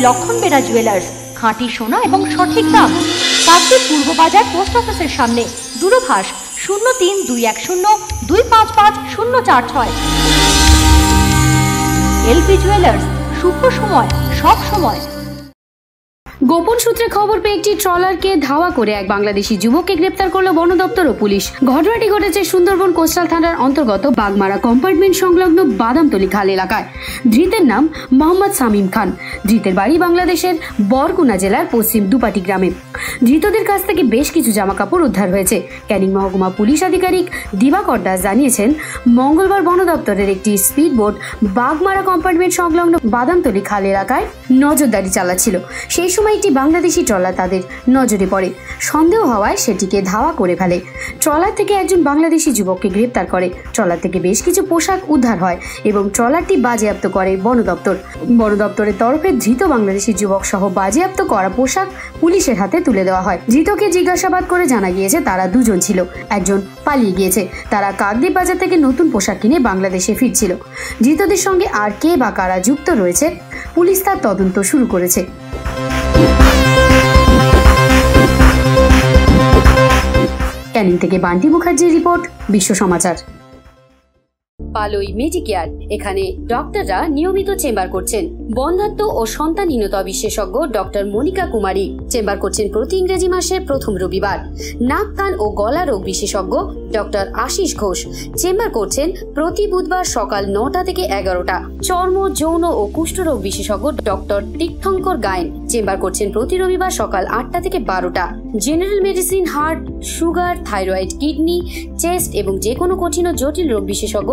লক্ষণ বেরা জুয়েলার্স খাঁটি সোনা এবং সঠিক দাম। কাকদ্বীপ পূর্ব বাজার পোস্ট অফিসের সামনে, দূরভাষ শূন্য তিন দুই এক শূন্য দুই পাঁচ পাঁচ শূন্য চার ছয়। এলপি জুয়েলার্স শুভ সময়, সব সময়। গোপন সূত্রে খবর পেয়ে একটি ট্রলারকে ধাওয়া করে এক বাংলাদেশি যুবককে গ্রেপ্তার করল বন দপ্তর ও পুলিশ। ঘটনাটি ঘটেছে সুন্দরবন কোস্টাল থানার অন্তর্গত বাগমারা কম্পার্টমেন্ট সংলগ্ন বাদামতলি খাল এলাকায়। ধৃতের নাম মোহাম্মদ সামিম খান। ধৃতের বাড়ি বাংলাদেশের বরগুনা জেলার পশ্চিম দুপাটি গ্রামে। ধৃতদের কাছ থেকে বেশ কিছু জামাকাপড় উদ্ধার হয়েছে। ক্যানিং মহকুমা পুলিশ আধিকারিক দিবাকর দাস জানিয়েছেন, মঙ্গলবার বন দপ্তরের একটি স্পিড বোট বাগমারা কম্পার্টমেন্ট সংলগ্ন বাদামতলি খাল এলাকায় নজরদারি চালাচ্ছিল। সেই সময় একটি বাংলাদেশি ট্রলার তাদের নজরে পড়ে। সন্দেহ হওয়ায় সেটিকে ধাওয়া করে ফেলে। ট্রলার থেকে একজন বাংলাদেশি যুবককে গ্রেপ্তার করে। ট্রলার থেকে বেশ কিছু পোশাক উদ্ধার হয় এবং ট্রলারটি বাজেয়াপ্ত করে বন দপ্তর। বন দপ্তরের তরফে ধৃত বাংলাদেশি যুবক সহ বাজেয়াপ্ত করা পোশাক পুলিশের হাতে তুলে দেওয়া হয়। ধৃতকে জিজ্ঞাসাবাদ করে জানা গিয়েছে, তারা দুজন ছিল। একজন পালিয়ে গিয়েছে। তারা কাকদ্বীপ বাজার থেকে নতুন পোশাক কিনে বাংলাদেশে ফিরছিল। ধৃতদের সঙ্গে আর কে বা কারা যুক্ত রয়েছে, পুলিশ তার তদন্ত শুরু করেছে। ক্যানিং থেকে বান্টি মুখার্জির রিপোর্ট বিশ্ব সমাচার। পালই মেডিকেয়ার। এখানে ডক্টররা নিয়মিত চেম্বার করছেন। বন্ধাত্ম ও সন্তানহীনতা বিশেষজ্ঞ ডক্টর মনিকা কুমারী চেম্বার করছেন প্রতি ইংরেজি মাসের প্রথম রবিবার। নাক, কান ও গলা রোগ বিশেষজ্ঞ ডক্টর আশিস ঘোষ চেম্বার করছেন প্রতি বুধবার সকাল নটা থেকে এগারোটা। চর্ম, যৌন ও কুষ্ঠরোগ বিশেষজ্ঞ ডক্টর তীর্থঙ্কর গায়েন চেম্বার করছেন প্রতি রবিবার সকাল আটটা থেকে বারোটা। General medicine, heart, sugar, thyroid, kidney chest এবং যে কোনো কঠিন ও জটিল রোগ বিশেষজ্ঞ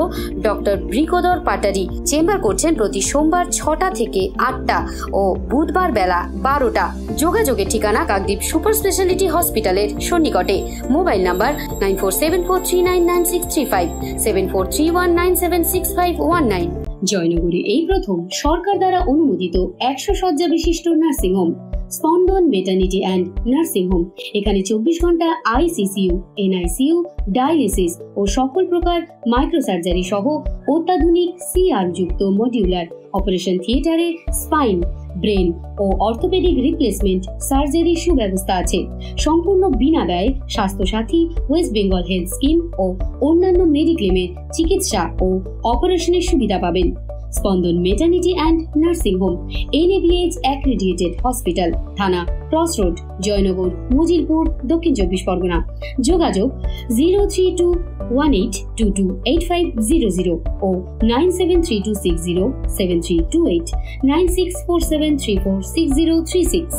ডক্টর ব্রিকোদর পাটারি চেম্বার করছেন প্রতি সোমবার ছটা থেকে আটটা ও বুধবার বেলা বারোটা। যোগাযোগের ঠিকানা কাকদ্বীপ সুপার স্পেশালিটি হসপিটালের সন্নিকটে। Mobile number nine four seven four three nine nine six three five, seven four three one nine seven six five one nine. জয়নগরে এই প্রথম সরকার দ্বারা অনুমোদিত একশো শয্যা বিশিষ্ট নার্সিংহোম। স্পন্দন মেটার্নিটি অ্যান্ড নার্সিং হোম এখানে চব্বিশ ঘণ্টা আইসিসিউ এনআইসিইউ ডায়ালিসিস ও সকল প্রকার মাইক্রোসার্জারি সহ অত্যাধুনিক সিআর যুক্ত মডিউলার অপারেশন থিয়েটারে স্পাইন ব্রেন ও অর্থোপেডিক রিপ্লেসমেন্ট সার্জারি সুব্যবস্থা আছে। সম্পূর্ণ বিনা ব্যয় Swasthyasathi West Bengal health scheme ও অন্যান্য মেডিক্লেমের চিকিৎসা ও অপারেশনের সুবিধা পাবেন। Spandan maternity and nursing home NABH accredited hospital Thana cross road Joynagar Mojilpur Dakshin Chobbish Pargana. যোগাযোগ zero three two one eight two two eight five zero zero ও nine seven three two six zero seven three two eight, nine six four seven three four six zero three six.